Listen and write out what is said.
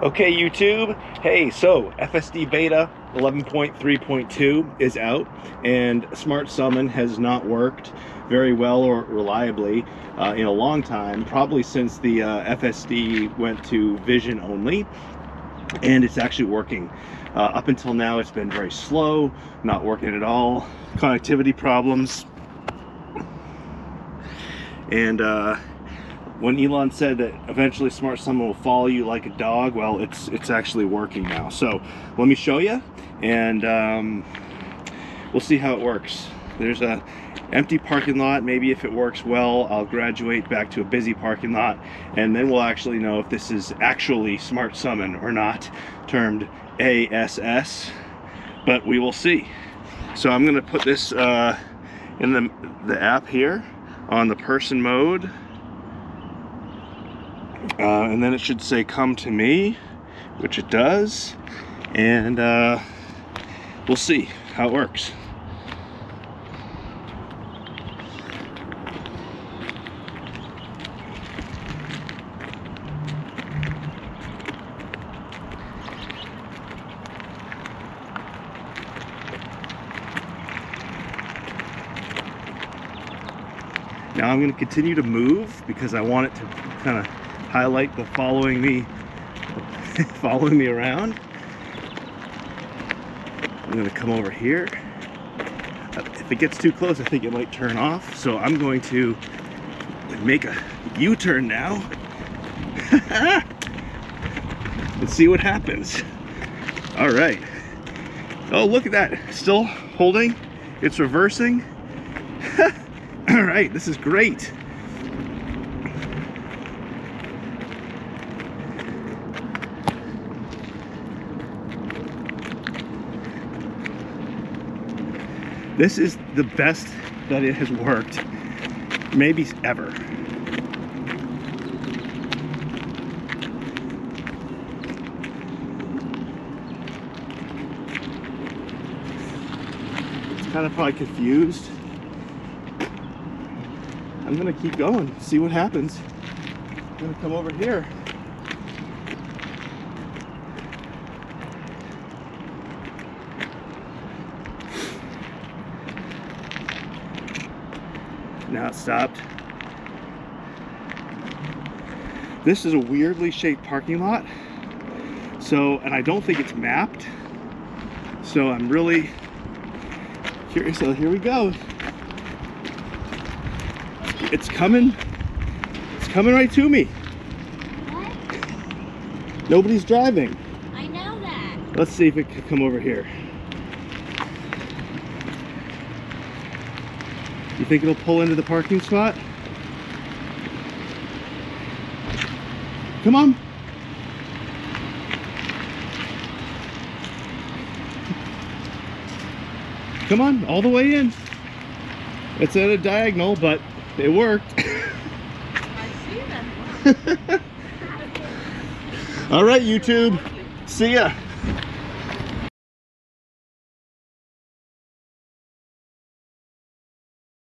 Okay, YouTube. Hey, so FSD Beta 11.3.2 is out, and Smart Summon has not worked very well or reliably uh, in a long time, probably since the uh, FSD went to Vision only, and it's actually working. Uh, up until now, it's been very slow, not working at all, connectivity problems, and uh, when Elon said that eventually Smart Summon will follow you like a dog, well, it's it's actually working now. So let me show you, and um, we'll see how it works. There's a empty parking lot. Maybe if it works well, I'll graduate back to a busy parking lot, and then we'll actually know if this is actually Smart Summon or not, termed ASS. But we will see. So I'm gonna put this uh, in the the app here on the person mode uh, and then it should say come to me which it does. And uh, we'll see how it works. Now I'm going to continue to move because I want it to kind of highlight the following me following me around. I'm to come over here. Uh, if it gets too close, I think it might turn off. So I'm going to make a U-turn now. Let's see what happens. All right. Oh, look at that. Still holding. It's reversing. All right, this is great. This is the best that it has worked, maybe ever. It's kind of probably confused. I'm gonna keep going, see what happens. I'm gonna come over here. Now it stopped. This is a weirdly shaped parking lot. So, and I don't think it's mapped. So I'm really curious. So here we go it's coming. It's coming right to me. What? Nobody's driving. I know that. Let's see if it can come over here. You think it'll pull into the parking spot? Come on. Come on, all the way in. It's at a diagonal, but it worked. I see that. All right, YouTube. See ya.